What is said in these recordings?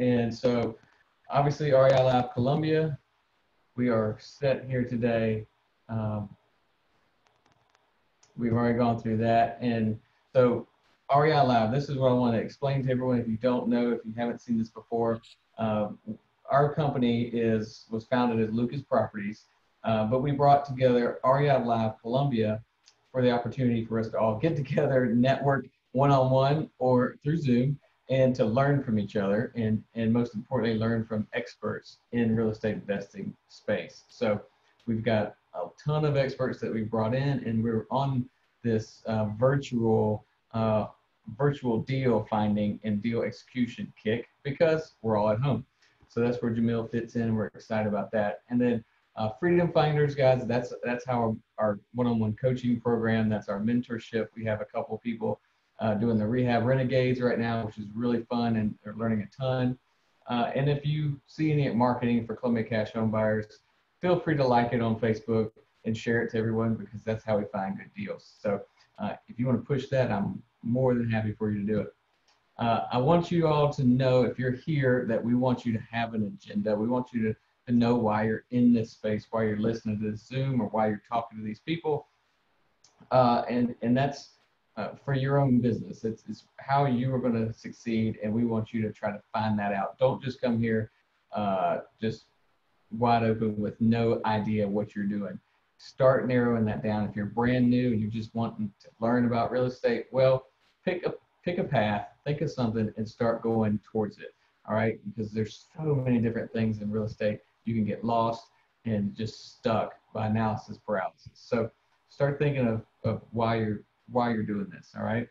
And so obviously REI Live Columbia, we are set here today. Um, we've already gone through that. And so REI Live, this is what I want to explain to everyone. If you don't know, if you haven't seen this before, um, our company is was founded as Lucas Properties, uh, but we brought together REI Live Columbia for the opportunity for us to all get together, network one-on-one or through Zoom, and to learn from each other, and and most importantly, learn from experts in real estate investing space. So we've got a ton of experts that we brought in, and we're on this uh, virtual uh, virtual deal finding and deal execution kick because we're all at home. So that's where Jamil fits in. We're excited about that. And then uh, Freedom Finders, guys, that's that's how our, our one-on-one coaching program. That's our mentorship. We have a couple people uh, doing the Rehab Renegades right now, which is really fun, and they're learning a ton. Uh, and if you see any marketing for Columbia Cash Home Buyers, feel free to like it on Facebook and share it to everyone because that's how we find good deals. So uh, if you want to push that, I'm more than happy for you to do it. Uh, I want you all to know if you're here that we want you to have an agenda. We want you to, to know why you're in this space, why you're listening to this Zoom, or why you're talking to these people. Uh, and, and that's uh, for your own business. It's, it's how you are going to succeed, and we want you to try to find that out. Don't just come here uh, just wide open with no idea what you're doing. Start narrowing that down. If you're brand new and you're just wanting to learn about real estate, well, pick a pick a path, think of something, and start going towards it. All right, because there's so many different things in real estate. You can get lost and just stuck by analysis paralysis. So start thinking of, of why you're why you're doing this. All right.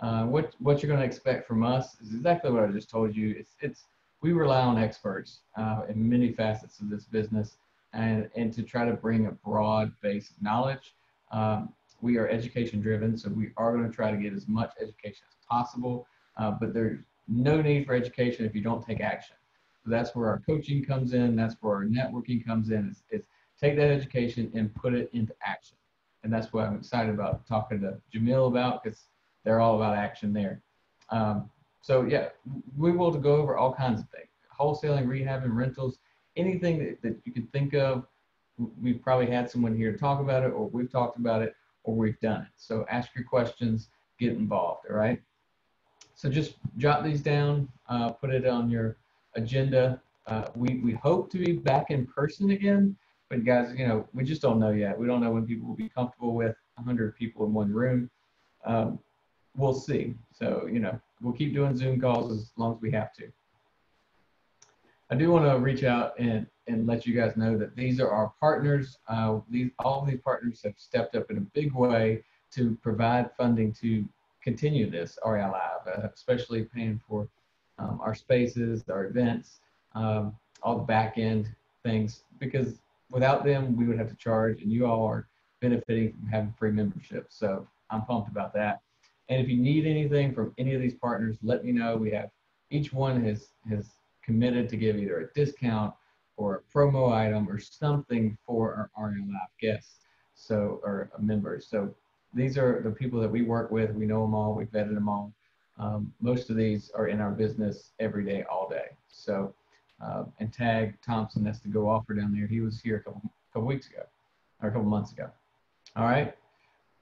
Uh, what what you're going to expect from us is exactly what I just told you. It's it's we rely on experts uh, in many facets of this business, and and to try to bring a broad base of knowledge. Um, we are education driven, so we are going to try to get as much education as possible. Uh, but there's no need for education if you don't take action. So that's where our coaching comes in. That's where our networking comes in. It's, it's take that education and put it into action. And that's what I'm excited about talking to Jamil about because they're all about action there. Um, so yeah, we will go over all kinds of things, wholesaling, rehab, and rentals, anything that, that you could think of. We've probably had someone here to talk about it, or we've talked about it, or we've done it. So ask your questions, get involved. All right. So just jot these down, uh, put it on your agenda. Uh, we, we hope to be back in person again, but guys, you know, we just don't know yet. We don't know when people will be comfortable with 100 people in one room. Um, we'll see. So, you know, we'll keep doing Zoom calls as long as we have to. I do want to reach out and, and let you guys know that these are our partners. Uh, these, all of these partners have stepped up in a big way to provide funding to continue this REI Live, uh, especially paying for um, our spaces, our events, um, all the back end things, because without them, we would have to charge, and you all are benefiting from having free membership. So I'm pumped about that. And if you need anything from any of these partners, let me know. We have each one has has committed to give either a discount or a promo item or something for our REI Live guests, so or members. So these are the people that we work with. We know them all. We've vetted them all. Um, most of these are in our business every day, all day. So, uh, and Tag Thompson, that's the Go Offer down there. He was here a couple, couple weeks ago, or a couple months ago. All right.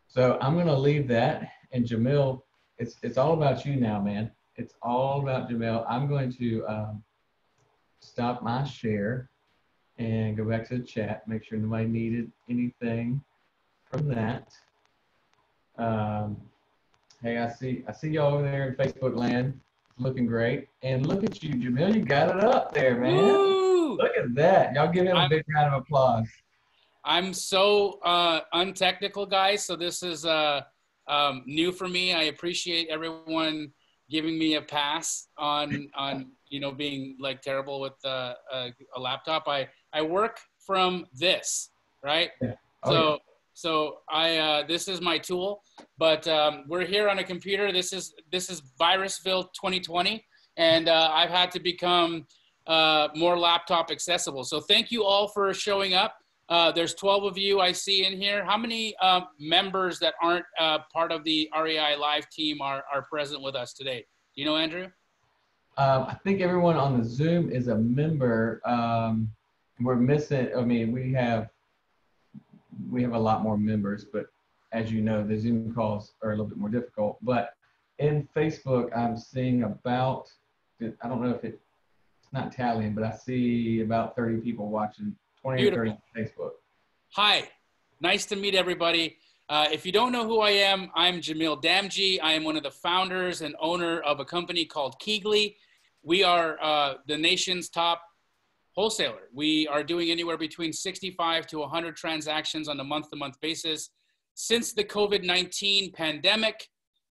So I'm going to leave that. And Jamil, it's, it's all about you now, man. It's all about Jamil. I'm going to um, stop my share and go back to the chat, make sure nobody needed anything from that. Um, hey, I see I see y'all over there in Facebook land, looking great. And look at you, Jamil, you got it up there, man. Woo! Look at that. Y'all give him a big round of applause. I'm so uh, untechnical, guys. So this is uh, um, new for me. I appreciate everyone giving me a pass on on you know being like terrible with uh, a, a, laptop. I I work from this right. Yeah. Oh, so. So I uh, this is my tool, but um, we're here on a computer. This is this is Virusville 2020, and uh, I've had to become uh, more laptop accessible. So thank you all for showing up. Uh, there's 12 of you I see in here. How many uh, members that aren't uh, part of the REI Live team are, are present with us today? Do you know, Andrew? Um, I think everyone on the Zoom is a member. Um, we're missing, I mean, we have, we have a lot more members, but as you know, the Zoom calls are a little bit more difficult. But in Facebook, I'm seeing about, I don't know if it, it's not tallying, but I see about 30 people watching, 20 or 30 on Facebook. Hi, nice to meet everybody. Uh, if you don't know who I am, I'm Jamil Damji. I am one of the founders and owner of a company called KeyGlee. We are uh, the nation's top wholesaler. We are doing anywhere between 65 to 100 transactions on a month to month basis. Since the COVID 19 pandemic,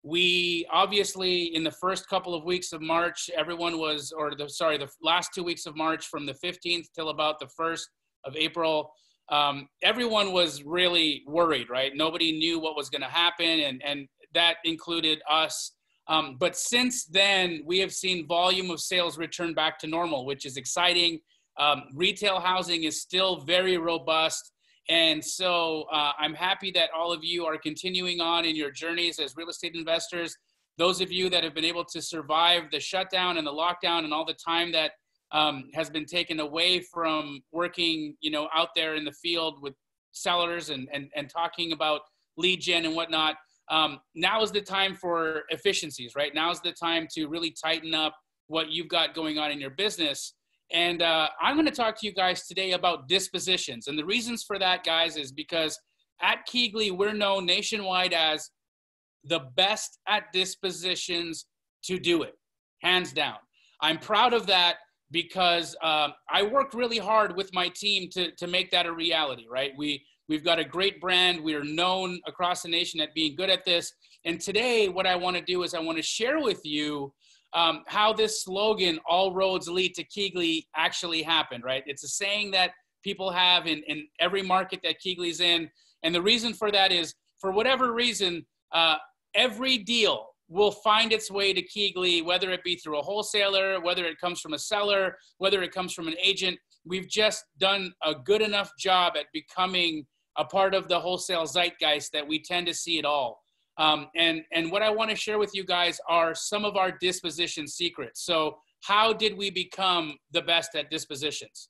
we obviously, in the first couple of weeks of March, everyone was, or the, sorry, the last two weeks of March from the 15th till about the 1st of April, um, everyone was really worried, right? Nobody knew what was going to happen, and, and that included us. Um, but since then, we have seen volume of sales return back to normal, which is exciting. Um, retail housing is still very robust. And so uh, I'm happy that all of you are continuing on in your journeys as real estate investors. Those of you that have been able to survive the shutdown and the lockdown and all the time that um, has been taken away from working, you know, out there in the field with sellers and, and, and talking about lead gen and whatnot. Um, now is the time for efficiencies, right? Now is the time to really tighten up what you've got going on in your business. And uh, I'm going to talk to you guys today about dispositions. And the reasons for that, guys, is because at KeyGlee, we're known nationwide as the best at dispositions to do it, hands down. I'm proud of that because um, I worked really hard with my team to, to make that a reality, right? We, we've got a great brand. We are known across the nation at being good at this. And today, what I want to do is I want to share with you um, how this slogan, all roads lead to KeyGlee, actually happened, right? It's a saying that people have in, in every market that KeyGlee's in. And the reason for that is, for whatever reason, uh, every deal will find its way to KeyGlee, whether it be through a wholesaler, whether it comes from a seller, whether it comes from an agent. We've just done a good enough job at becoming a part of the wholesale zeitgeist that we tend to see it all. Um, and, and what I want to share with you guys are some of our disposition secrets. So, how did we become the best at dispositions?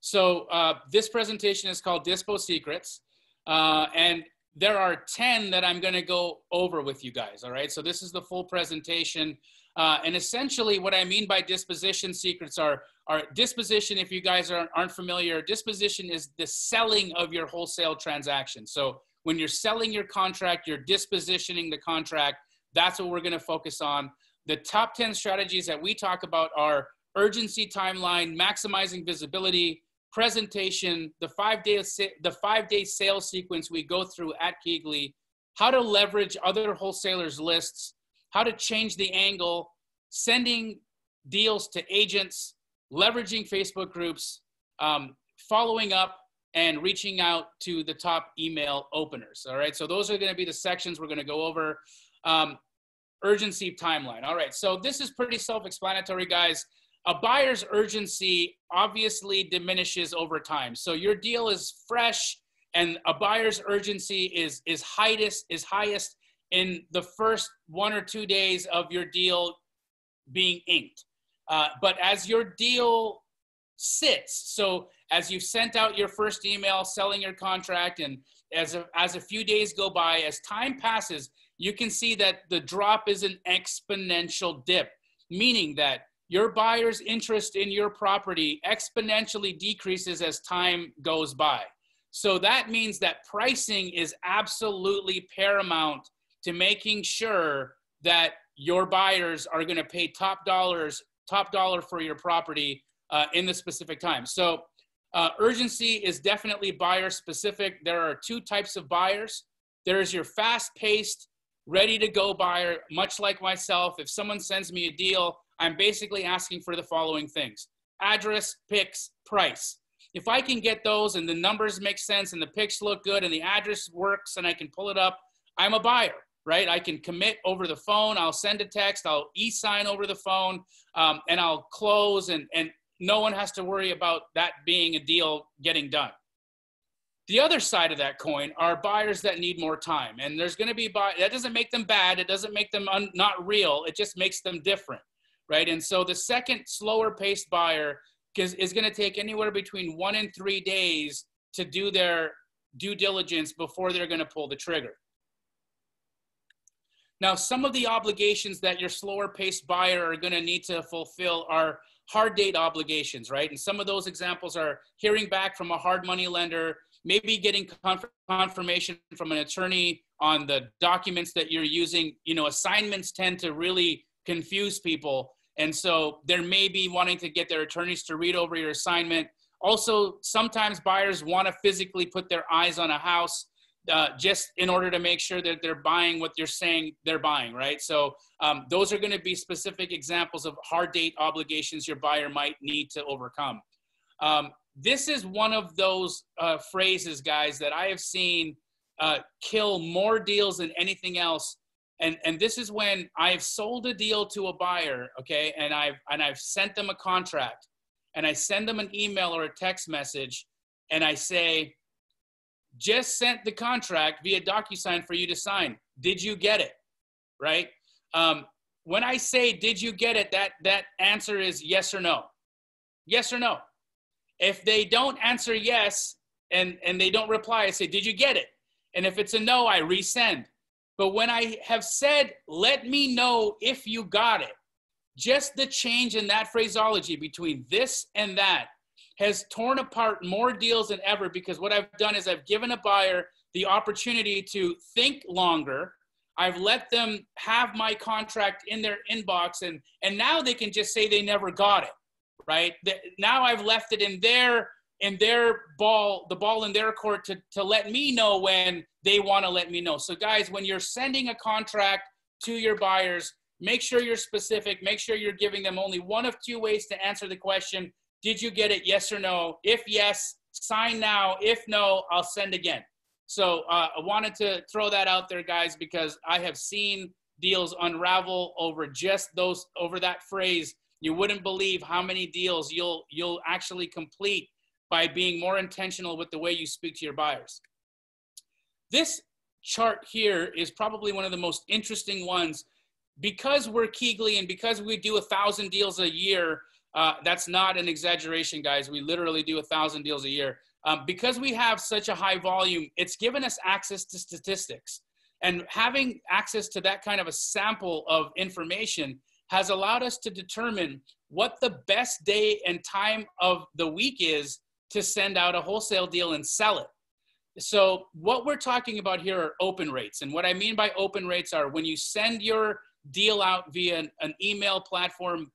So, uh, this presentation is called Dispo Secrets. Uh, and there are 10 that I'm going to go over with you guys. All right. So this is the full presentation. Uh, and essentially what I mean by disposition secrets are, are disposition. If you guys aren't, aren't familiar, disposition is the selling of your wholesale transaction. So when you're selling your contract, you're dispositioning the contract. That's what we're going to focus on. The top 10 strategies that we talk about are urgency timeline, maximizing visibility, presentation, the five day the five day sales sequence we go through at KeyGlee, how to leverage other wholesalers' lists, how to change the angle, sending deals to agents, leveraging Facebook groups, um, following up, and reaching out to the top email openers. All right, so those are going to be the sections we're going to go over. Um, urgency timeline. All right, so this is pretty self explanatory, guys a buyer's urgency obviously diminishes over time. So your deal is fresh and a buyer's urgency is is highest is highest in the first one or two days of your deal being inked. Uh, but as your deal sits, so as you've sent out your first email selling your contract, and as a, as a few days go by, as time passes, you can see that the drop is an exponential dip, meaning that your buyer's interest in your property exponentially decreases as time goes by. So that means that pricing is absolutely paramount to making sure that your buyers are going to pay top dollars, top dollar for your property uh, in the specific time. So uh, urgency is definitely buyer specific. There are two types of buyers. There's your fast paced, ready to go buyer, much like myself. If someone sends me a deal, I'm basically asking for the following things address, pics, price. If I can get those and the numbers make sense and the pics look good and the address works and I can pull it up, I'm a buyer, right? I can commit over the phone. I'll send a text. I'll e-sign over the phone, um, and I'll close, and and no one has to worry about that being a deal getting done. The other side of that coin are buyers that need more time. And there's going to be buy that doesn't make them bad. It doesn't make them un, not real. It just makes them different, right? And so the second slower paced buyer is, is going to take anywhere between one and three days to do their due diligence before they're going to pull the trigger. Now, some of the obligations that your slower paced buyer are going to need to fulfill are hard date obligations, right? And some of those examples are hearing back from a hard money lender, maybe getting confirmation from an attorney on the documents that you're using. You know, assignments tend to really confuse people. And so there may be wanting to get their attorneys to read over your assignment. Also, sometimes buyers want to physically put their eyes on a house uh, just in order to make sure that they're buying what you're saying they're buying, right? So um, those are going to be specific examples of hard date obligations your buyer might need to overcome. Um, this is one of those uh, phrases, guys, that I have seen uh, kill more deals than anything else. And, and this is when I've sold a deal to a buyer, okay, and I've and I've sent them a contract, and I send them an email or a text message, and I say, just sent the contract via DocuSign for you to sign. Did you get it? Right? Um, when I say, did you get it, that, that answer is yes or no. Yes or no. If they don't answer yes and, and they don't reply, I say, did you get it? And if it's a no, I resend. But when I have said, let me know if you got it, just the change in that phraseology between this and that has torn apart more deals than ever because what I've done is I've given a buyer the opportunity to think longer. I've let them have my contract in their inbox and and now they can just say they never got it, right? now I've left it in their in their ball, the ball in their court to, to let me know when they want to let me know. So guys, when you're sending a contract to your buyers, make sure you're specific, make sure you're giving them only one of two ways to answer the question did you get it? Yes or no? If yes, sign now. If no, I'll send again. So uh, I wanted to throw that out there, guys, because I have seen deals unravel over just those over that phrase. You wouldn't believe how many deals you'll you'll actually complete by being more intentional with the way you speak to your buyers. This chart here is probably one of the most interesting ones because we're KeyGlee and because we do a thousand deals a year uh, that's not an exaggeration, guys. We literally do a thousand deals a year. Um, because we have such a high volume, it's given us access to statistics. And having access to that kind of a sample of information has allowed us to determine what the best day and time of the week is to send out a wholesale deal and sell it. So, what we're talking about here are open rates. And what I mean by open rates are when you send your deal out via an, an email platform,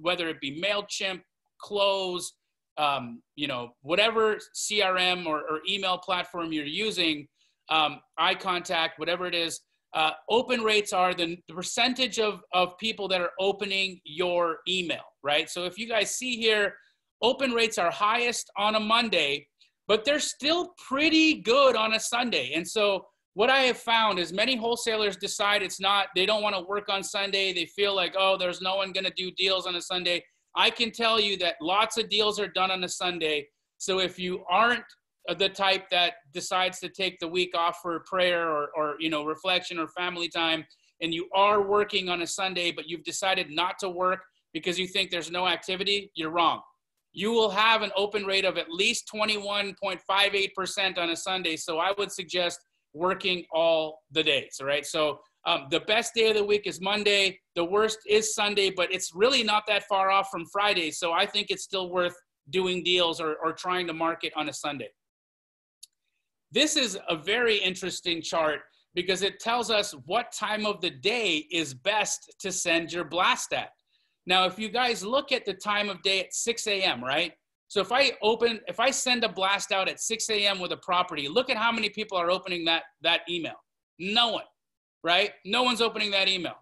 whether it be MailChimp, Close, um, you know, whatever CRM or, or, email platform you're using, um, Contact, whatever it is, uh, open rates are the, the percentage of, of people that are opening your email, right? So if you guys see here, open rates are highest on a Monday, but they're still pretty good on a Sunday. And so what I have found is many wholesalers decide it's not, they don't want to work on Sunday. They feel like, oh, there's no one going to do deals on a Sunday. I can tell you that lots of deals are done on a Sunday. So if you aren't the type that decides to take the week off for prayer or, or you know reflection or family time and you are working on a sunday but you've decided not to work because you think there's no activity you're wrong you will have an open rate of at least 21.58% on a sunday so i would suggest working all the days, all right? So um, the best day of the week is Monday. The worst is Sunday, but it's really not that far off from Friday. So I think it's still worth doing deals or, or trying to market on a Sunday. This is a very interesting chart because it tells us what time of the day is best to send your blast at. Now, if you guys look at the time of day at 6 a.m., right? So if I open, if I send a blast out at 6 a.m. with a property, look at how many people are opening that that email. No one, right? No one's opening that email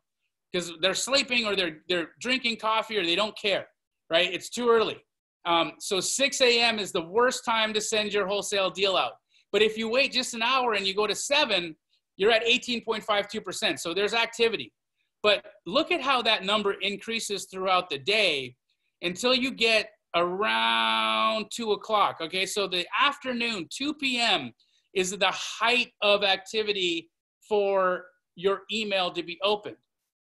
because they're sleeping or they're they're drinking coffee or they don't care, right? It's too early. Um, so 6 a.m. is the worst time to send your wholesale deal out. But if you wait just an hour and you go to seven, you're at 18.52%. So there's activity. But look at how that number increases throughout the day until you get around two o'clock. Okay, so the afternoon, 2 p.m., is the height of activity for your email to be opened.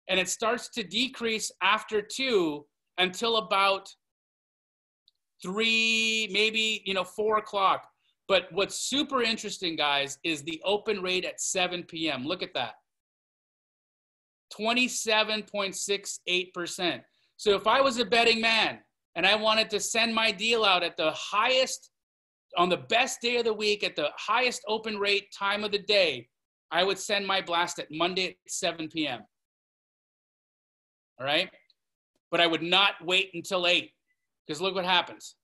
And it starts to decrease after two until about three, maybe, you know, four o'clock. But what's super interesting, guys, is the open rate at 7 p.m. Look at that 27.68%. So if I was a betting man and I wanted to send my deal out at the highest, on the best day of the week, at the highest open rate time of the day, I would send my blast at Monday at 7 p.m. All right? But I would not wait until 8 because look what happens.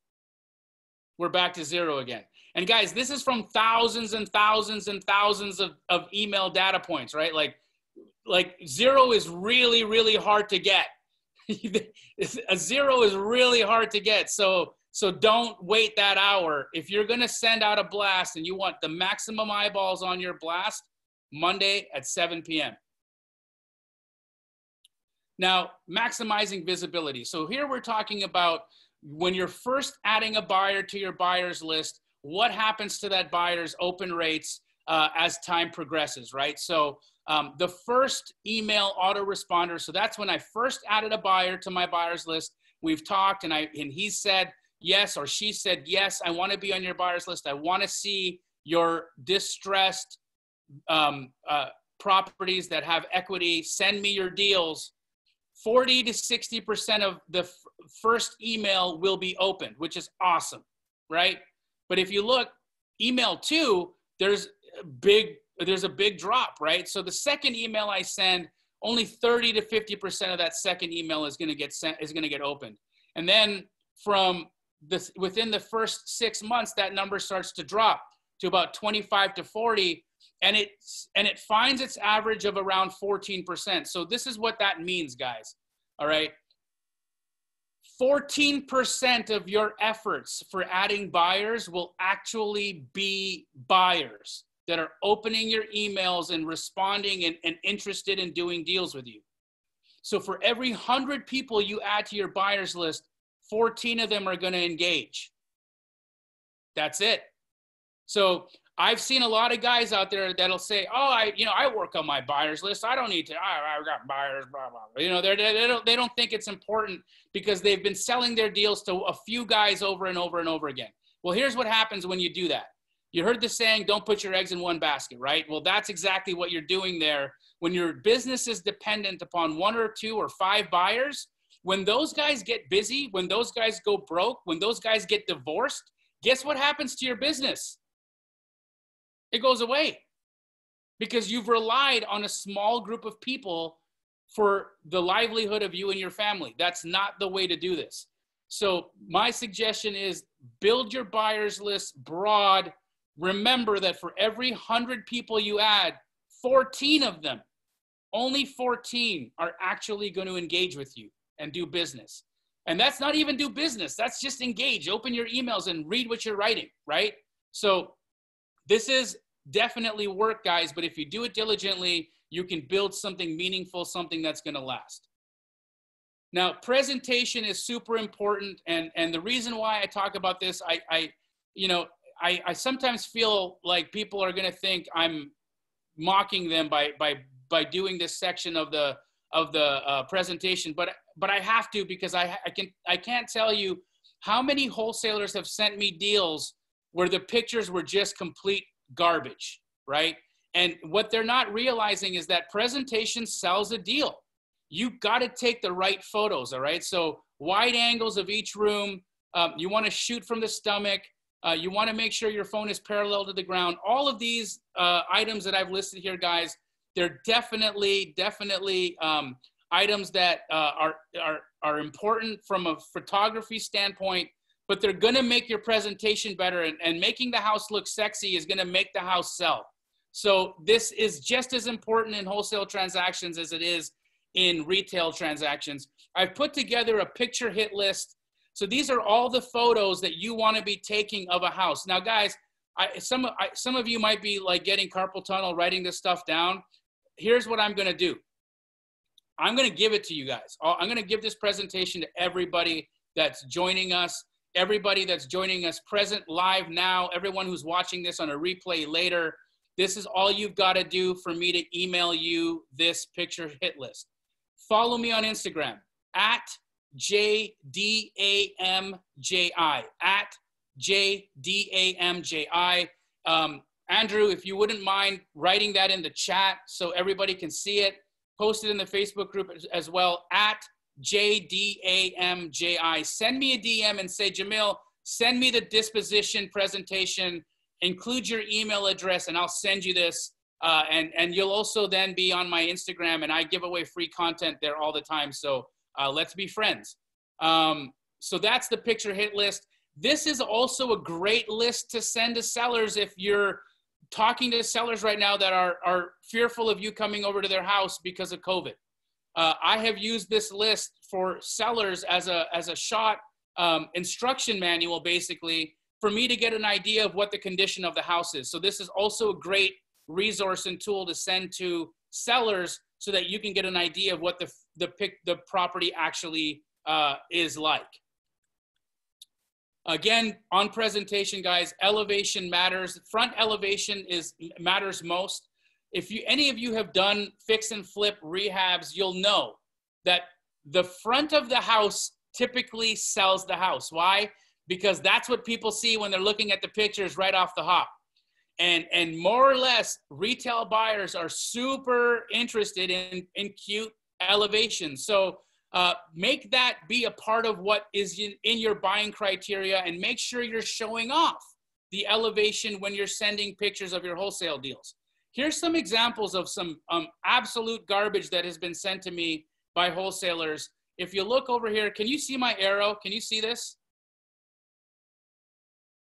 We're back to zero again. And guys, this is from thousands and thousands and thousands of, of email data points, right? Like, like zero is really, really hard to get. a zero is really hard to get. So, so don't wait that hour. If you're to send out a blast and you want the maximum eyeballs on your blast, Monday at 7 p.m. Now, maximizing visibility. So here we're talking about when you're first adding a buyer to your buyers list, what happens to that buyer's open rates uh, as time progresses, right? So um, the first email autoresponder, so that's when I first added a buyer to my buyers list. We've talked and I and he said yes or she said yes, I want to be on your buyers list. I want to see your distressed um, uh, properties that have equity. Send me your deals. 40 to 60% of the f- first email will be opened, which is awesome, right? But if you look, email two, there's big there's a big drop, right? So the second email I send, only 30 to 50% of that second email is going to get sent is going to get opened. And then from the within the first 6 months that number starts to drop to about 25 to 40 and it and it finds its average of around 14%. So this is what that means, guys. All right. 14% of your efforts for adding buyers will actually be buyers that are opening your emails and responding and, and interested in doing deals with you. So for every 100 people you add to your buyers list, 14 of them are going to engage. That's it. So I've seen a lot of guys out there that'll say, "Oh, I, you know, I work on my buyers list. I don't need to. I, have got buyers, blah blah." blah. You know, they they don't they don't think it's important because they've been selling their deals to a few guys over and over and over again. Well, here's what happens when you do that. You heard the saying, "Don't put your eggs in one basket," right? Well, that's exactly what you're doing there. When your business is dependent upon one or two or five buyers, when those guys get busy, when those guys go broke, when those guys get divorced, guess what happens to your business? it goes away because you've relied on a small group of people for the livelihood of you and your family. That's not the way to do this. So, my suggestion is build your buyers list broad. Remember that for every 100 people you add, 14 of them, only 14 are actually going to engage with you and do business. And that's not even do business, that's just engage. Open your emails and read what you're writing, right? So, this is definitely work, guys, but if you do it diligently, you can build something meaningful, something that's going to last. Now, presentation is super important, and and the reason why I talk about this, I, I you know, I, I sometimes feel like people are going to think I'm mocking them by by by doing this section of the of the uh, presentation, but but I have to because I I can I can't tell you how many wholesalers have sent me deals where the pictures were just complete garbage, right? And what they're not realizing is that presentation sells a deal. You got to take the right photos, all right? So wide angles of each room. Um, you want to shoot from the stomach. Uh, you want to make sure your phone is parallel to the ground. All of these uh, items that I've listed here, guys, they're definitely, definitely um, items that uh, are, are, are important from a photography standpoint but they're going to make your presentation better and, and making the house look sexy is going to make the house sell so this is just as important in wholesale transactions as it is in retail transactions i've put together a picture hit list so these are all the photos that you want to be taking of a house now guys I, some, I, some of you might be like getting carpal tunnel writing this stuff down here's what i'm going to do i'm going to give it to you guys i'm going to give this presentation to everybody that's joining us everybody that's joining us present live now, everyone who's watching this on a replay later. This is all you've got to do for me to email you this picture hit list. Follow me on Instagram at JDAMJI, at JDAMJI. Um, Andrew, if you wouldn't mind writing that in the chat so everybody can see it, post it in the Facebook group as well, at JDAMJI. Send me a DM and say, Jamil, send me the disposition presentation, include your email address, and I'll send you this. Uh, and, and you'll also then be on my Instagram, and I give away free content there all the time. So uh, let's be friends. Um, so that's the picture hit list. This is also a great list to send to sellers if you're talking to sellers right now that are, are fearful of you coming over to their house because of COVID. Uh, I have used this list for sellers as a, as a shot um, instruction manual, basically, for me to get an idea of what the condition of the house is. So this is also a great resource and tool to send to sellers so that you can get an idea of what the, the, pick, the property actually uh, is like. Again, on presentation, guys, elevation matters. Front elevation is matters most. If you any of you have done fix and flip rehabs, you'll know that the front of the house typically sells the house. Why? Because that's what people see when they're looking at the pictures right off the hop. And and more or less, retail buyers are super interested in in cute elevation. So uh, make that be a part of what is in, your buying criteria and make sure you're showing off the elevation when you're sending pictures of your wholesale deals. Here's some examples of some um, absolute garbage that has been sent to me by wholesalers. If you look over here, can you see my arrow? Can you see this?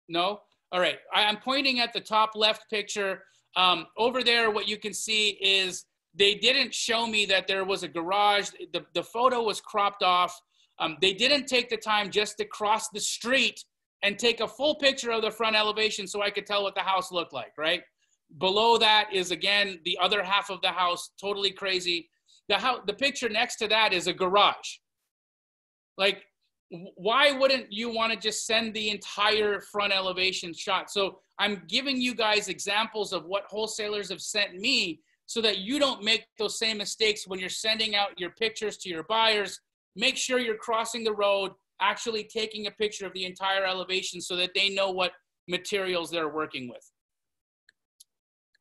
No? All right. I, am pointing at the top left picture. Um, over there, what you can see is they didn't show me that there was a garage. The, the photo was cropped off. Um, they didn't take the time just to cross the street and take a full picture of the front elevation so I could tell what the house looked like, right? Below that is again the other half of the house, totally crazy. The house, the picture next to that is a garage. Like, why wouldn't you want to just send the entire front elevation shot? So I'm giving you guys examples of what wholesalers have sent me so that you don't make those same mistakes when you're sending out your pictures to your buyers. Make sure you're crossing the road, actually taking a picture of the entire elevation so that they know what materials they're working with.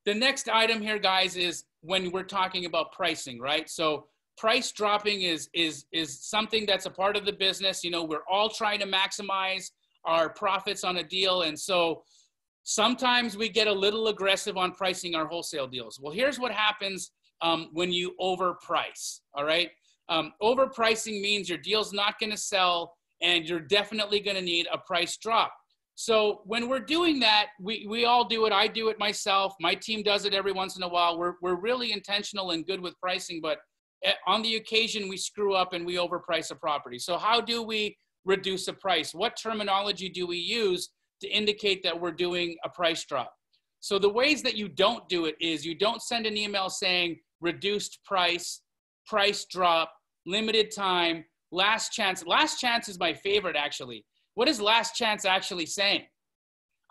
The next item here, guys, is when we're talking about pricing, right? So price dropping is is is something that's a part of the business. You know, we're all trying to maximize our profits on a deal, and so Sometimes we get a little aggressive on pricing our wholesale deals. Well, here's what happens um, when you overprice. All right. Um, overpricing means your deal's not going to sell and you're definitely going to need a price drop. So when we're doing that, we, we all do it. I do it myself. My team does it every once in a while. We're, we're really intentional and good with pricing, but Eh, on the occasion we screw up and we overprice a property. So how do we reduce a price? What terminology do we use to indicate that we're doing a price drop. So the ways that you don't do it is you don't send an email saying reduced price, price drop, limited time, last chance. Last chance is my favorite actually. What is last chance actually saying?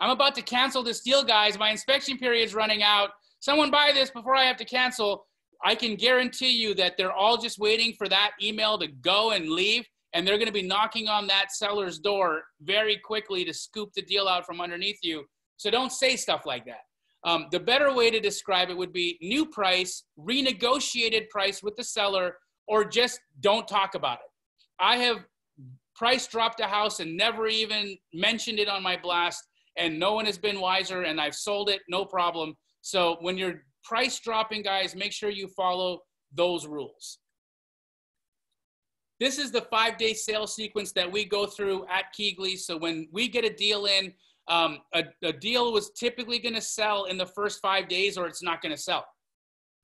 I'm about to cancel this deal, guys. My inspection period is running out. Someone buy this before I have to cancel. I can guarantee you that they're all just waiting for that email to go and leave and they're going to be knocking on that seller's door very quickly to scoop the deal out from underneath you. So don't say stuff like that. Um, the better way to describe it would be new price, renegotiated price with the seller, or just don't talk about it. I have price dropped a house and never even mentioned it on my blast, and no one has been wiser, and I've sold it, no problem. So when you're price dropping, guys, make sure you follow those rules. This is the five day sales sequence that we go through at KeyGlee. So when we get a deal in, um, a, a deal was typically going to sell in the first five days or it's not going to sell,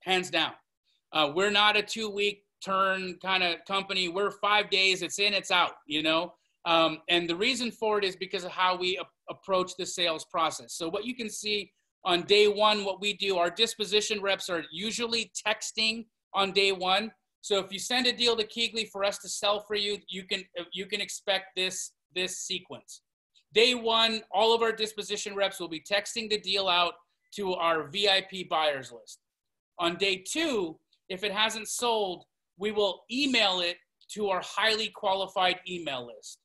hands down. Uh, we're not a two week turn kind of company. We're five days, it's in, it's out, you know? Um, and the reason for it is because of how we approach the sales process. So, what you can see on day one, what we do, our disposition reps are usually texting on day one. So if you send a deal to KeyGlee for us to sell for you, you can you can expect this this sequence. day one, all of our disposition reps will be texting the deal out to our VIP buyers list. On day two, if it hasn't sold, we will email it to our highly qualified email list.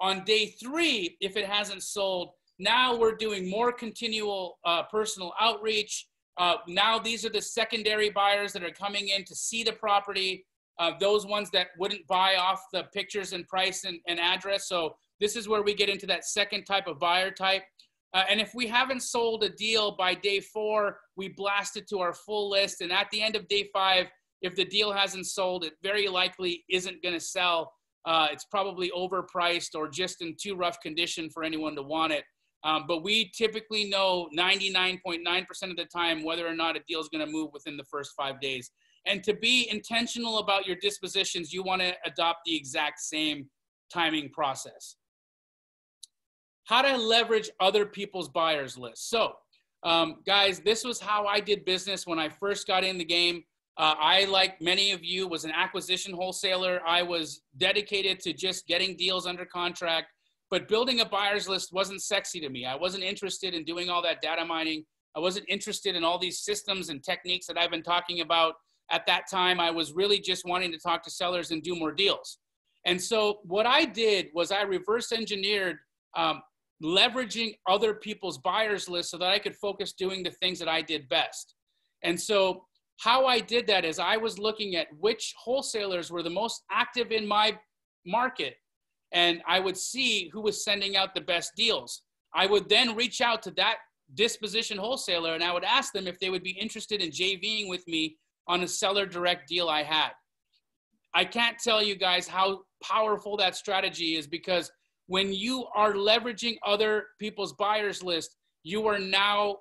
On day three, if it hasn't sold, now we're doing more continual uh, personal outreach. Uh, now these are the secondary buyers that are coming in to see the property, uh, those ones that wouldn't buy off the pictures and price and, and address. So this is where we get into that second type of buyer type. Uh, and if we haven't sold a deal by day four, we blast it to our full list. And at the end of day five, if the deal hasn't sold, it very likely isn't going to sell. Uh, it's probably overpriced or just in too rough condition for anyone to want it. Um, but we typically know 99.9% of the time whether or not a deal is going to move within the first five days. And to be intentional about your dispositions, you want to adopt the exact same timing process. How to leverage other people's buyers list. So, um, guys, this was how I did business when I first got in the game. Uh, I, like many of you, was an acquisition wholesaler. I was dedicated to just getting deals under contract, but building a buyer's list wasn't sexy to me. I wasn't interested in doing all that data mining. I wasn't interested in all these systems and techniques that I've been talking about. At that time, I was really just wanting to talk to sellers and do more deals. And so, what I did was I reverse engineered um, leveraging other people's buyers list so that I could focus doing the things that I did best. And so, how I did that is I was looking at which wholesalers were the most active in my market, and I would see who was sending out the best deals. I would then reach out to that disposition wholesaler and I would ask them if they would be interested in JVing with me on a seller direct deal I had. I can't tell you guys how powerful that strategy is because when you are leveraging other people's buyers list, you are now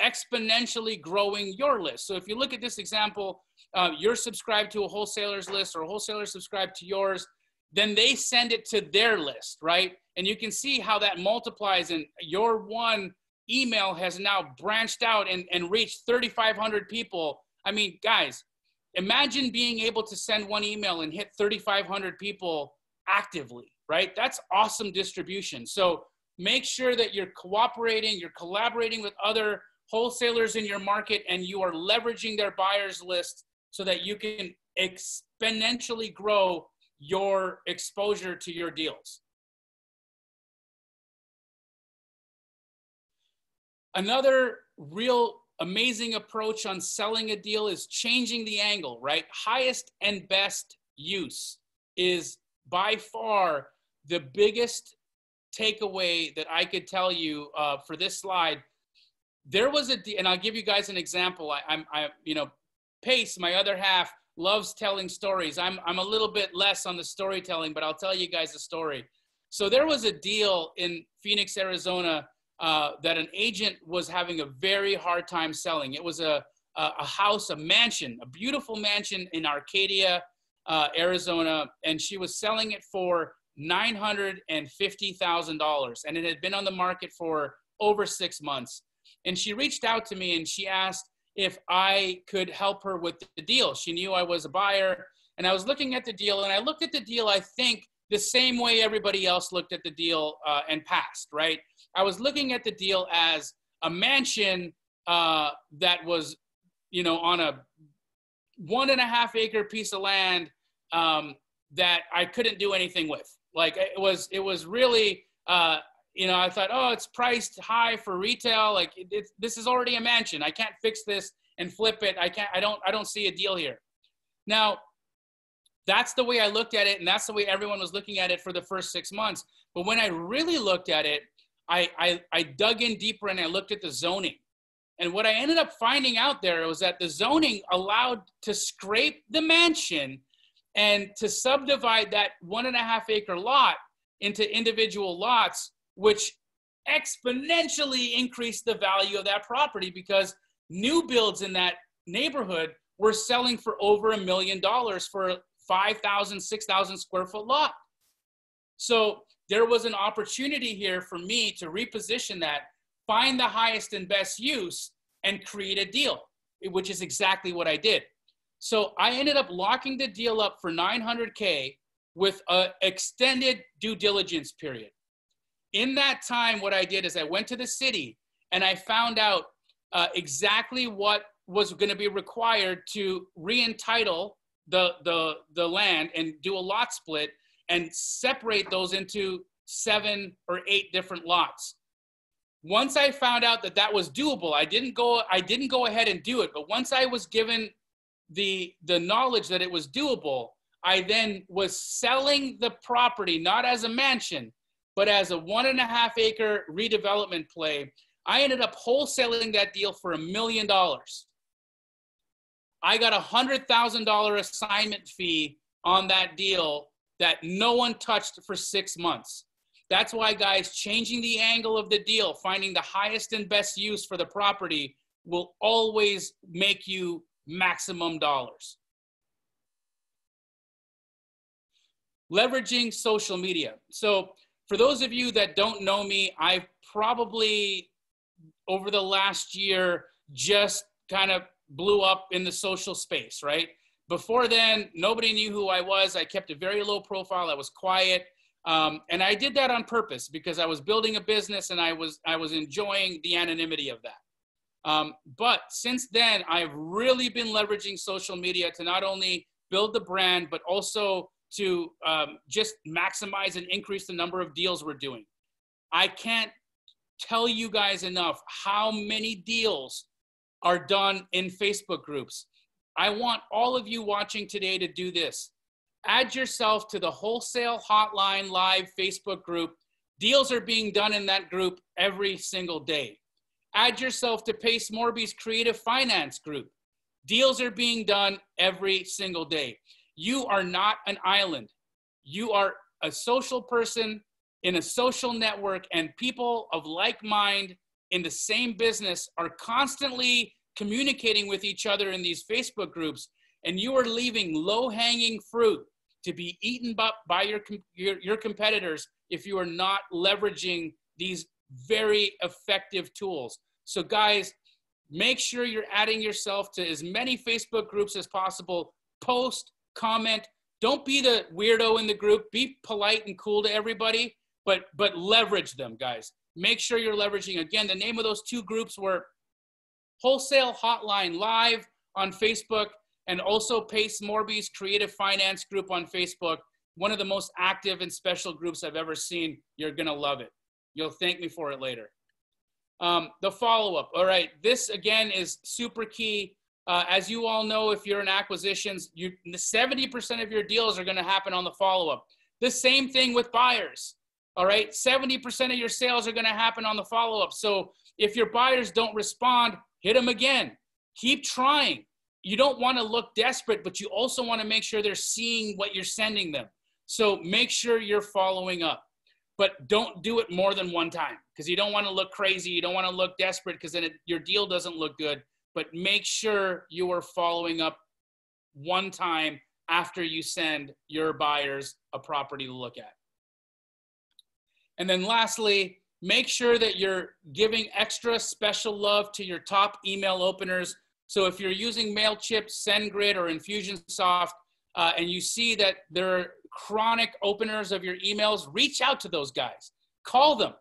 exponentially growing your list. So if you look at this example, uh, you're subscribed to a wholesaler's list or a wholesaler subscribed to yours, then they send it to their list, right? And you can see how that multiplies and your one email has now branched out and, and reached 3,500 people. I mean, guys, imagine being able to send one email and hit 3,500 people actively, right? That's awesome distribution. So make sure that you're cooperating, you're collaborating with other wholesalers in your market and you are leveraging their buyers list so that you can exponentially grow your exposure to your deals. Another real amazing approach on selling a deal is changing the angle, right? Highest and best use is by far the biggest takeaway that I could tell you uh, for this slide there was a, and I'll give you guys an example. I, I'm, I, you know, Pace, my other half, loves telling stories. I'm, I'm a little bit less on the storytelling, but I'll tell you guys a story. So there was a deal in Phoenix, Arizona, uh, that an agent was having a very hard time selling. It was a, a, a house, a mansion, a beautiful mansion in Arcadia, uh, Arizona, and she was selling it for $950,000. And it had been on the market for over six months. And she reached out to me and she asked if I could help her with the deal. She knew I was a buyer. And I was looking at the deal and I looked at the deal, I think, the same way everybody else looked at the deal uh, and passed, right? I was looking at the deal as a mansion uh, that was, you know, on a one and a half acre piece of land um, that I couldn't do anything with. Like it was, it was really uh, you know, I thought, oh, it's priced high for retail. Like it, this is already a mansion. I can't fix this and flip it. I can't. I don't. I don't see a deal here. Now, that's the way I looked at it, and that's the way everyone was looking at it for the first six months. But when I really looked at it, I I, I dug in deeper and I looked at the zoning. And what I ended up finding out there was that the zoning allowed to scrape the mansion and to subdivide that one and a half acre lot into individual lots which exponentially increased the value of that property because new builds in that neighborhood were selling for over a million dollars for a 5,000, 6,000 square foot lot. So there was an opportunity here for me to reposition that, find the highest and best use, and create a deal, which is exactly what I did. So I ended up locking the deal up for 900K with an extended due diligence period. In that time, what I did is I went to the city and I found out uh, exactly what was going to be required to re-entitle the, the, the land and do a lot split and separate those into seven or eight different lots. Once I found out that that was doable, I didn't go I didn't go ahead and do it, but once I was given the the knowledge that it was doable, I then was selling the property not as a mansion, but as a one and a half acre redevelopment play. I ended up wholesaling that deal for a million dollars. I got a hundred thousand dollar assignment fee on that deal that no one touched for six months. That's why, guys, changing the angle of the deal, finding the highest and best use for the property will always make you maximum dollars. Leveraging social media. So, for those of you that don't know me, I've probably over the last year just kind of blew up in the social space, right? Before then, nobody knew who I was. I kept a very low profile. I was quiet. Um, and I did that on purpose because I was building a business and I was, I was enjoying the anonymity of that. Um, but since then, I've really been leveraging social media to not only build the brand, but also to um, just maximize and increase the number of deals we're doing. I can't tell you guys enough how many deals are done in Facebook groups. I want all of you watching today to do this. Add yourself to the Wholesale Hotline Live Facebook group. Deals are being done in that group every single day. Add yourself to Pace Morby's Creative Finance group. Deals are being done every single day. You are not an island. You are a social person in a social network, and people of like mind in the same business are constantly communicating with each other in these Facebook groups, and you are leaving low hanging fruit to be eaten by, by your, your, your competitors if you are not leveraging these very effective tools. So, guys, make sure you're adding yourself to as many Facebook groups as possible. Post, comment. Don't be the weirdo in the group. Be polite and cool to everybody, but but leverage them, guys. Make sure you're leveraging. Again, the name of those two groups were Wholesale Hotline Live on Facebook and also Pace Morby's Creative Finance Group on Facebook. One of the most active and special groups I've ever seen. You're to love it. You'll thank me for it later. Um, the follow up. All right. This again is super key. Uh, as you all know, if you're in acquisitions, you 70% of your deals are going to happen on the follow up. The same thing with buyers. All right. 70% of your sales are going to happen on the follow up. So if your buyers don't respond, hit them again. Keep trying. You don't want to look desperate, but you also want to make sure they're seeing what you're sending them. So make sure you're following up, but don't do it more than one time because you don't want to look crazy. You don't want to look desperate because then it, your deal doesn't look good. But make sure you are following up one time after you send your buyers a property to look at. And then lastly, make sure that you're giving extra special love to your top email openers. So if you're using MailChimp, SendGrid, or Infusionsoft, uh, and you see that there are chronic openers of your emails, reach out to those guys. Call them,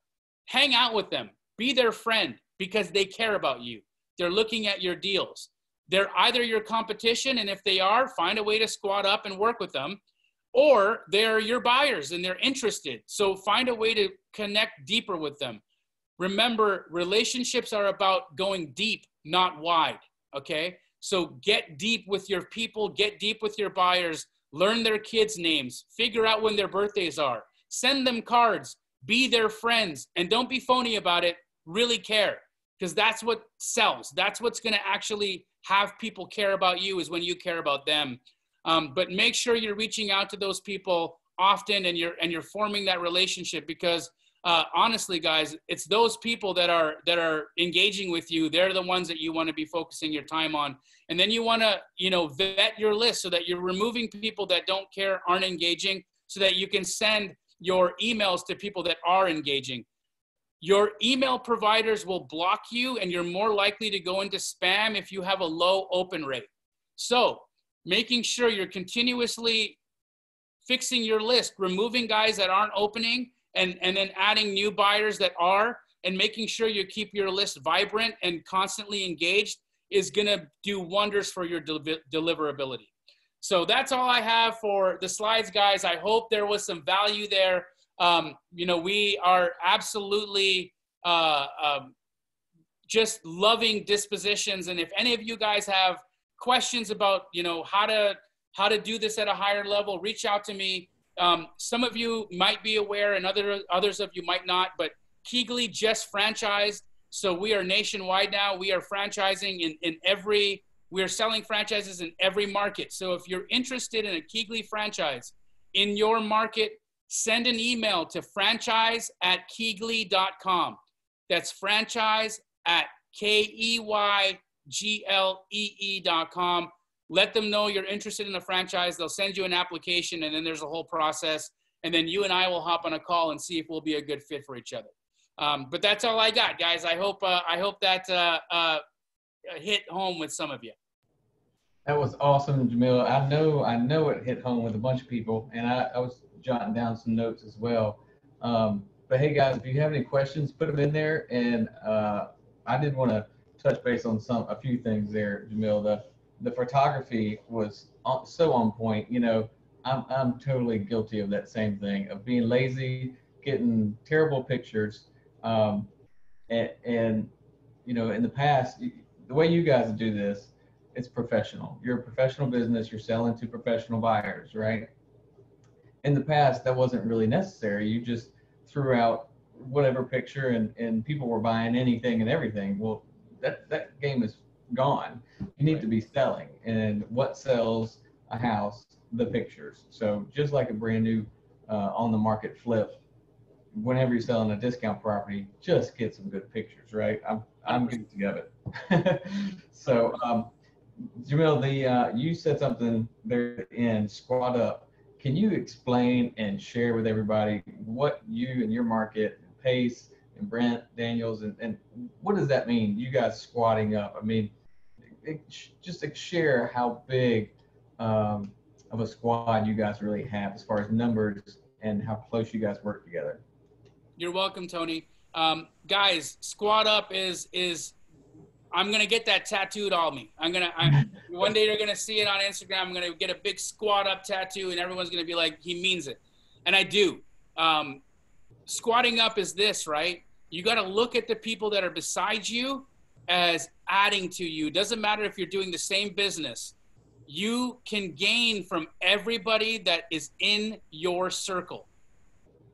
hang out with them, be their friend because they care about you. They're looking at your deals. They're either your competition, and if they are, find a way to squat up and work with them or they're your buyers and they're interested. So find a way to connect deeper with them. Remember, relationships are about going deep, not wide. Okay. So get deep with your people, get deep with your buyers, learn their kids' names, figure out when their birthdays are, send them cards, be their friends, and don't be phony about it. Really care because that's what sells. That's what's going to actually have people care about you is when you care about them. Um, but make sure you're reaching out to those people often and you're and you're forming that relationship because uh, honestly, guys, it's those people that are that are engaging with you. They're the ones that you want to be focusing your time on, and then you want to you know vet your list so that you're removing people that don't care, aren't engaging, so that you can send your emails to people that are engaging. Your email providers will block you, and you're more likely to go into spam if you have a low open rate. So making sure you're continuously fixing your list, removing guys that aren't opening, and, and then adding new buyers that are and making sure you keep your list vibrant and constantly engaged is going to do wonders for your del- deliverability. So that's all I have for the slides, guys. I hope there was some value there. Um, you know, we are absolutely uh, um, just loving dispositions. And if any of you guys have questions about, you know, how to how to do this at a higher level, reach out to me. Um, some of you might be aware, and other others of you might not. But KeyGlee just franchised, so we are nationwide now. We are franchising in in every. We are selling franchises in every market. So if you're interested in a KeyGlee franchise in your market, send an email to franchise at keyglee.com. That's franchise at K E Y G L E E.com. Let them know you're interested in the franchise. They'll send you an application, and then there's a whole process. And then you and I will hop on a call and see if we'll be a good fit for each other. Um, but that's all I got, guys. I hope uh, I hope that uh, uh, hit home with some of you. That was awesome, Jamil. I know I know it hit home with a bunch of people, and I, I was jotting down some notes as well. Um, but hey, guys, if you have any questions, put them in there. And uh, I did want to touch base on some a few things there, Jamil. The the photography was so on point. You know, I'm I'm totally guilty of that same thing of being lazy, getting terrible pictures, um, and, and you know, in the past, the way you guys do this, it's professional. You're a professional business. You're selling to professional buyers, right? In the past, that wasn't really necessary. You just threw out whatever picture and, and people were buying anything and everything. Well, that, that game is gone. You need to be selling. And what sells a house? The pictures. So just like a brand new uh, on the market flip, whenever you're selling a discount property, just get some good pictures, right? I'm I'm guilty of it. so um, Jamil, the uh, you said something there in squad up. Can you explain and share with everybody what you and your market, Pace and Brent Daniels, and, and what does that mean? You guys squatting up. I mean, it, just to share how big um, of a squad you guys really have as far as numbers and how close you guys work together. You're welcome, Tony. Um, guys, squad up is is I'm gonna get that tattooed on me. I'm gonna I, one day you're gonna see it on Instagram. I'm gonna get a big squat up tattoo, and everyone's gonna be like, he means it, and I do. Um, squatting up is this, right? You got to look at the people that are beside you as adding to you. Doesn't matter if you're doing the same business. You can gain from everybody that is in your circle.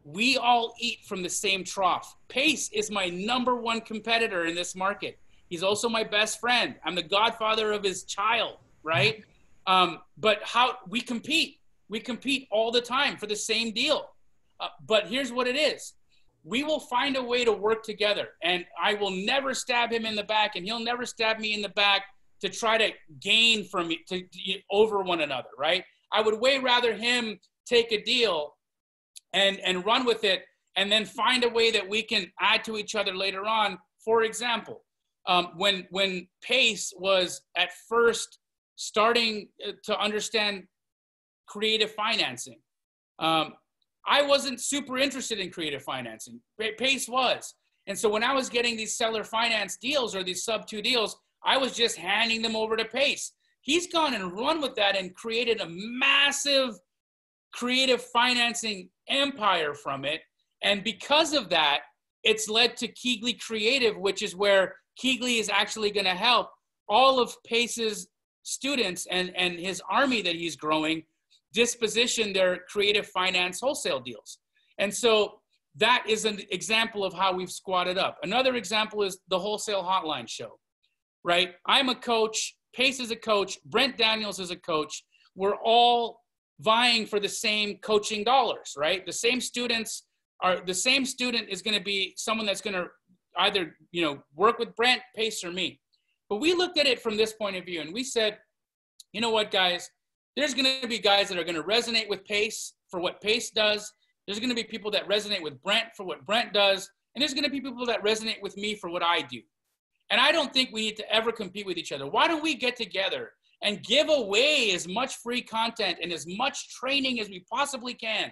We all eat from the same trough. Pace is my number one competitor in this market. He's also my best friend. I'm the godfather of his child, right? Um, but how we compete, we compete all the time for the same deal. Uh, but here's what it is we will find a way to work together and i will never stab him in the back and he'll never stab me in the back to try to gain from me to, to, over one another right i would way rather him take a deal and and run with it and then find a way that we can add to each other later on for example um, when when pace was at first starting uh, to understand creative financing um, I wasn't super interested in creative financing. Pace was. And so when I was getting these seller finance deals or these sub two deals, I was just handing them over to Pace. He's gone and run with that and created a massive creative financing empire from it. And because of that, it's led to KeyGlee Creative, which is where KeyGlee is actually going to help all of Pace's students and, and his army that he's growing disposition their creative finance wholesale deals. And so that is an example of how we've squatted up. Another example is the wholesale hotline show, right? I'm a coach, Pace is a coach, Brent Daniels is a coach. We're all vying for the same coaching dollars, right? The same students are the same student is going to be someone that's going to either, you know, work with Brent, Pace, or me. But we looked at it from this point of view and we said, you know what, guys, there's going to be guys that are going to resonate with Pace for what Pace does. There's going to be people that resonate with Brent for what Brent does. And there's going to be people that resonate with me for what I do. And I don't think we need to ever compete with each other. Why don't we get together and give away as much free content and as much training as we possibly can?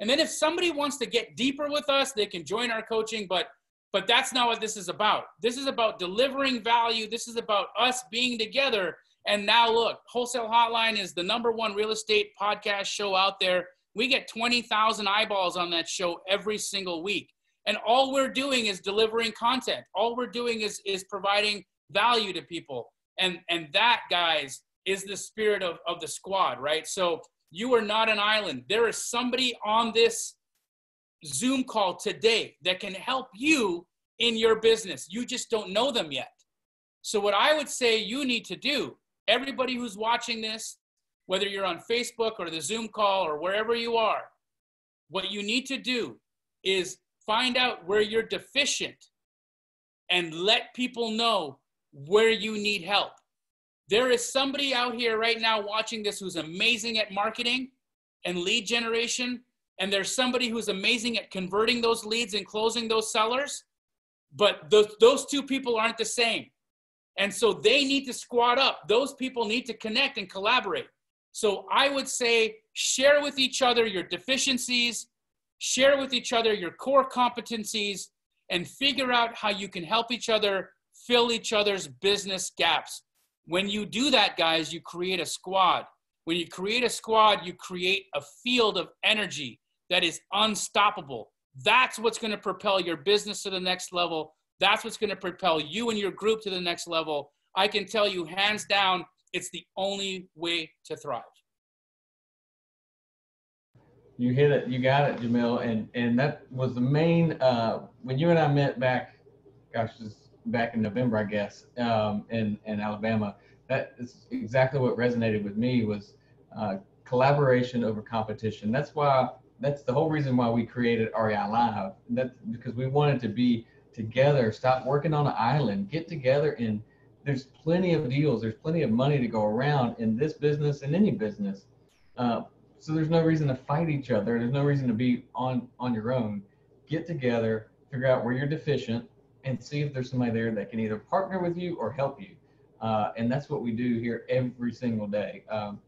And then if somebody wants to get deeper with us, they can join our coaching. But but that's not what this is about. This is about delivering value. This is about us being together. And now look, Wholesale Hotline is the number one real estate podcast show out there. We get 20,000 eyeballs on that show every single week. And all we're doing is delivering content. All we're doing is is providing value to people. And and that guys is the spirit of, of the squad, right? So you are not an island. There is somebody on this Zoom call today that can help you in your business. You just don't know them yet. So, what I would say you need to do, everybody who's watching this, whether you're on Facebook or the Zoom call or wherever you are, what you need to do is find out where you're deficient and let people know where you need help. There is somebody out here right now watching this who's amazing at marketing and lead generation. And there's somebody who's amazing at converting those leads and closing those sellers. But those, those two people aren't the same. And so they need to squat up. Those people need to connect and collaborate. So I would say share with each other your deficiencies, share with each other your core competencies, and figure out how you can help each other fill each other's business gaps. When you do that, guys, you create a squad. When you create a squad, you create a field of energy that is unstoppable. That's what's going to propel your business to the next level. That's what's going to propel you and your group to the next level. I can tell you, hands down, it's the only way to thrive. You hit it. You got it, Jamil. And and that was the main. Uh, when you and I met back, gosh, just back in November, I guess, um, in in Alabama. That is exactly what resonated with me was uh, collaboration over competition. That's why that's the whole reason why we created REI Live. That's because we wanted to be together, stop working on an island, get together and there's plenty of deals, there's plenty of money to go around in this business and any business. Uh, so there's no reason to fight each other. There's no reason to be on on your own. Get together, figure out where you're deficient, and see if there's somebody there that can either partner with you or help you. Uh, and that's what we do here every single day. Um,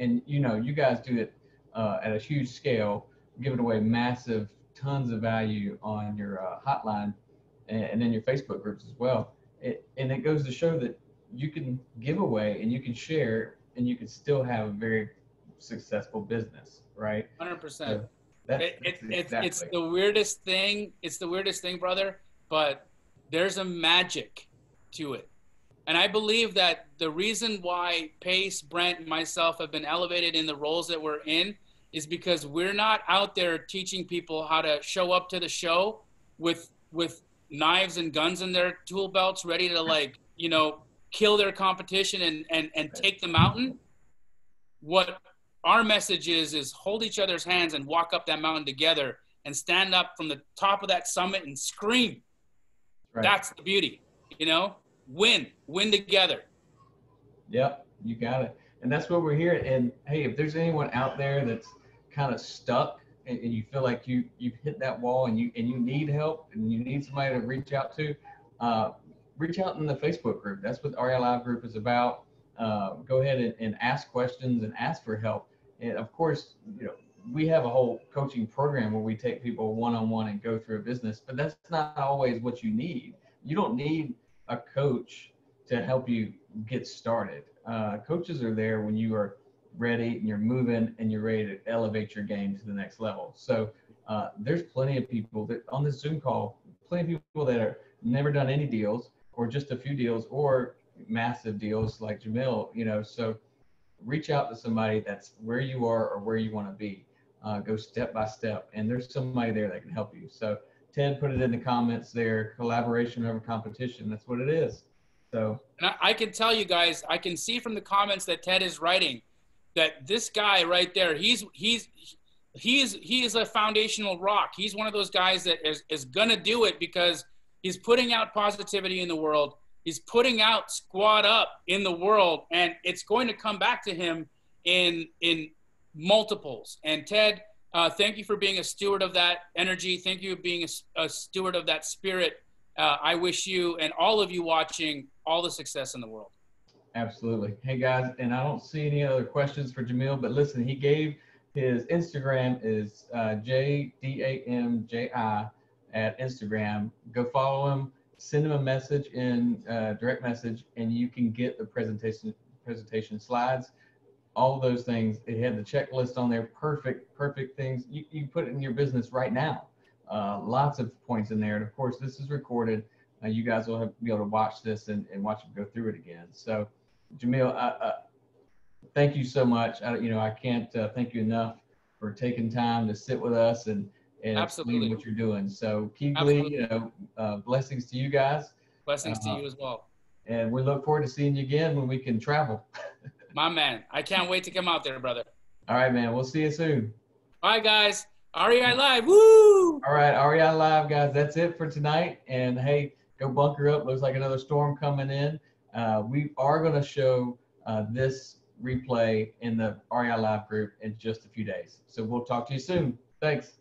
and you know, you guys do it uh, at a huge scale, giving away massive tons of value on your uh, hotline and, and in your Facebook groups as well. It, and it goes to show that you can give away and you can share and you can still have a very successful business, right? Hundred so percent. That's, it, it, exactly. it's, it's the weirdest thing. It's the weirdest thing, brother but there's a magic to it. And I believe that the reason why Pace, Brent, and myself have been elevated in the roles that we're in is because we're not out there teaching people how to show up to the show with with knives and guns in their tool belts, ready to like, you know, kill their competition and and, and take the mountain. What our message is is hold each other's hands and walk up that mountain together and stand up from the top of that summit and scream Right. That's the beauty, you know. Win, win together. Yep, you got it. And that's what we're here. And hey, if there's anyone out there that's kind of stuck and, and, you feel like you you've hit that wall and you and you need help and you need somebody to reach out to, uh, reach out in the Facebook group. That's what REI Live group is about. Uh, go ahead and, and ask questions and ask for help. And of course, you know, we have a whole coaching program where we take people one on one and go through a business, but that's not always what you need. You don't need a coach to help you get started. Uh, coaches are there when you are ready and you're moving and you're ready to elevate your game to the next level. So uh, there's plenty of people that on this Zoom call, plenty of people that are never done any deals or just a few deals or massive deals like Jamil, you know, so reach out to somebody that's where you are or where you want to be uh, go step by step, and there's somebody there that can help you. So Ted put it in the comments there, collaboration over competition. That's what it is. So and I, I can tell you guys, I can see from the comments that Ted is writing that this guy right there, he's he's he's he is a foundational rock. He's one of those guys that is, is gonna do it because he's putting out positivity in the world. He's putting out squad up in the world, and it's going to come back to him in in multiples. And Ted, uh, thank you for being a steward of that energy. Thank you for being a, a steward of that spirit. Uh, I wish you and all of you watching all the success in the world. Absolutely. Hey guys, and I don't see any other questions for Jamil, but listen, he gave His Instagram is uh, jdamji at Instagram. Go follow him. Send him a message in uh, direct message, and you can get the presentation presentation slides. All those things. It had the checklist on there. Perfect, perfect things. You you put it in your business right now. Uh, lots of points in there, and of course, this is recorded. Uh, you guys will have, be able to watch this and, and watch him go through it again. So, Jamil, I, I, thank you so much. I, you know, I can't uh, thank you enough for taking time to sit with us and and Absolutely. explain what you're doing. So, Absolutely. you know, uh, blessings to you guys, Blessings to you as well. and we look forward to seeing you again when we can travel. My man. I can't wait to come out there, brother. All right, man. We'll see you soon. Bye, guys. REI Live. Woo! All right, REI Live, guys. That's it for tonight. And hey, go bunker up. Looks like another storm coming in. Uh, we are going to show uh, this replay in the REI Live group in just a few days. So we'll talk to you soon. Thanks.